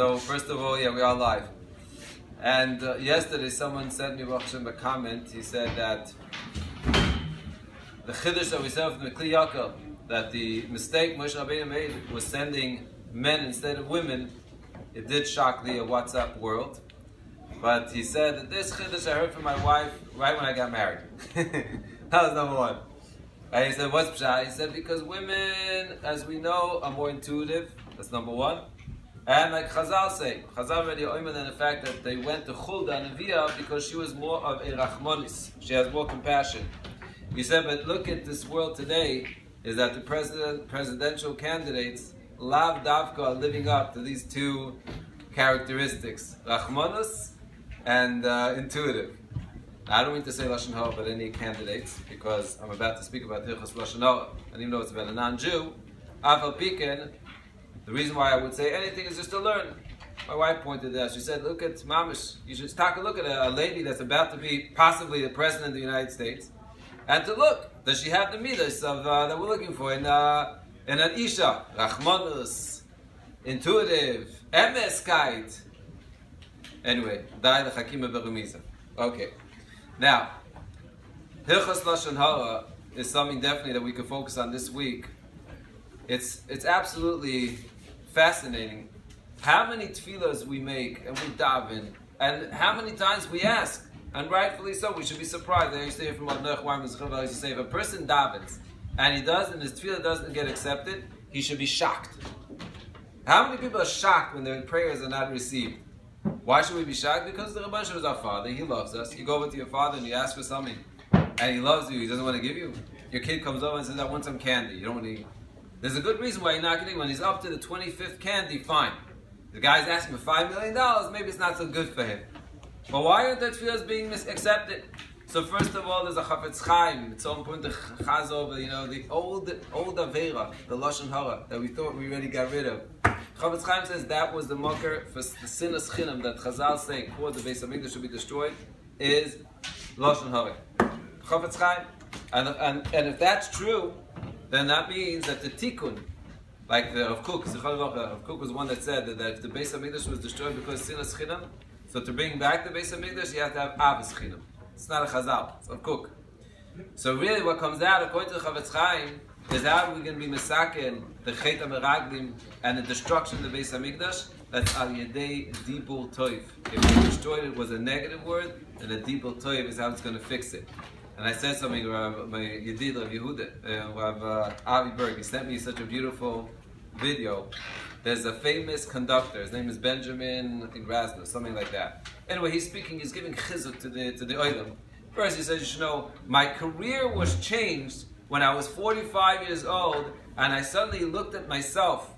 So first of all, yeah, we are live. And uh, yesterday, someone sent me a comment. He said that the chiddush that we said from the Kli Yakar, that the mistake Moshe Rabbeinu made was sending men instead of women. It did shock the WhatsApp world. But he said that this chiddush I heard from my wife right when I got married. that was number one. And he said, what's pshat? He said, because women, as we know, are more intuitive. That's number one. And like Chazal say, Chazal already oimed in the fact that they went to Chulda and Avia because she was more of a Rachmonis. She has more compassion. He said, but look at this world today, is that the president, presidential candidates, Lav Davka, are living up to these two characteristics, Rachmonis and uh, intuitive. I don't mean to say Lashon Hara about any candidates, because I'm about to speak about Hilchas Lashon Hara, and even though it's about a non-Jew, Afal Piken, the reason why I would say anything is just to learn. My wife pointed out. She said, "Look at Mamish. You should take a look at a, a, lady that's about to be possibly the president of the United States, and to look does she have the midas of uh, that we're looking for in uh, in an isha, rachmanus, intuitive, emeskite. Anyway, dai the chakima berumiza. Okay, now hilchas lashon hara is something definitely that we could focus on this week. It's it's absolutely fascinating how many tefillahs we make and we daven, and how many times we ask, and rightfully so. We should be surprised. I used to hear from Abnech Weiman I used to say, if a person davens and he does, and his tefillah doesn't get accepted, he should be shocked. How many people are shocked when their prayers are not received? Why should we be shocked? Because the Rabban is our father. He loves us. You go over to your father and you ask for something, and he loves you. He doesn't want to give you. Your kid comes over and says, "I want some candy." You don't want to. There's a good reason why you're not getting. When he's up to the 25th candy, fine. The guy's asking for five million dollars. Maybe it's not so good for him. But why aren't that tefillahs being accepted? So first of all, there's a Chafetz Chaim. It's important to chaz over, you know, the old old Avera, the Lashon Hara, that we thought we already got rid of. Chafetz Chaim says that was the mocker for the sinas chinam that Chazal say caused the Bayis Sheni should be destroyed is Lashon Hara. Chafetz Chaim. And, and, and if that's true, then that means that the tikkun, like the Rav Kook, Rav Kook was one that said that, that if the base of English was destroyed because sinas chinam, so to bring back the base of English, you have to have avos chinam. It's not a chazal, it's a cook. So really what comes out, according to the Chafetz Chaim, is how are we going to be misaken the Chet HaMeraglim and the destruction of the Beis HaMikdash? That's al yedei dibul toiv. If we destroyed it was a negative word, then a dibul toiv is how it's going to fix it. And I said something, Rav, my Yedid Yehuda, uh, Rav uh, Avi Berg, he sent me such a beautiful video. There's a famous conductor, his name is Benjamin Grasner, something like that. Anyway, he's speaking, he's giving chizuk to the, to the oilam. First he says, you know, my career was changed when I was 45 years old and I suddenly looked at myself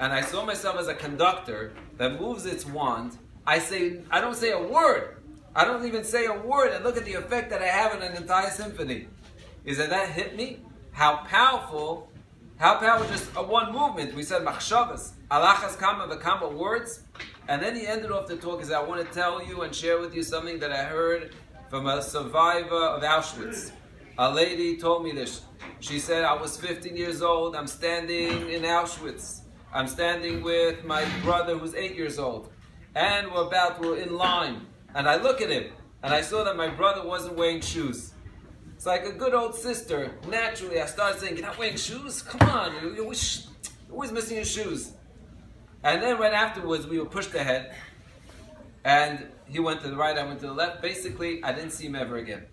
and I saw myself as a conductor that moves its wand. I say, I don't say a word. I don't even say a word and look at the effect that I have in an entire symphony. Is that that hit me? How powerful, how powerful just a one movement. We said machshavas, alachas kama v'kama words. And then he ended off the talk is I want to tell you and share with you something that I heard from a survivor of Auschwitz. A lady told me this. She said, I was 15 years old. I'm standing in Auschwitz. I'm standing with my brother who's eight years old. And we're about, we're in line. And I look at him. And I saw that my brother wasn't wearing shoes. It's like a good old sister. Naturally, I started saying, You're not wearing shoes? Come on. You're always, you're always missing your shoes. And then right afterwards, we were pushed ahead. And he went to the right, I went to the left. Basically, I didn't see him ever again.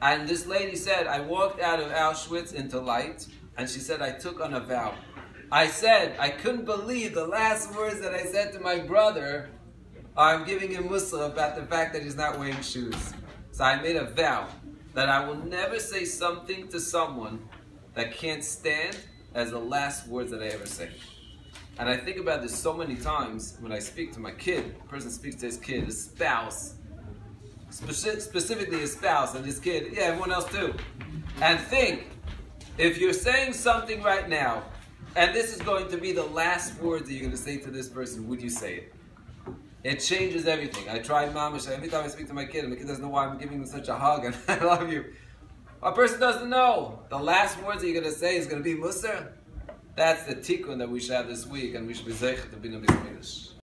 And this lady said, I walked out of Auschwitz into light, and she said, I took on a vow. I said, I couldn't believe the last words that I said to my brother. I'm giving him mussar about the fact that he's not wearing shoes. So I made a vow that I will never say something to someone that can't stand as the last words that I ever say. And I think about this so many times when I speak to my kid, a person speaks to his kid, his spouse, speci- specifically his spouse and his kid, yeah, everyone else too. And think, if you're saying something right now, and this is going to be the last words that you're going to say to this person, would you say it? It changes everything. I try mamish. Every time I speak to my kid, my kid doesn't know why I'm giving him such a hug and I love you. A person doesn't know. The last words that you're going to say is going to be Musar. That's the tikkun that we should have this week, and we should be zeichet to be in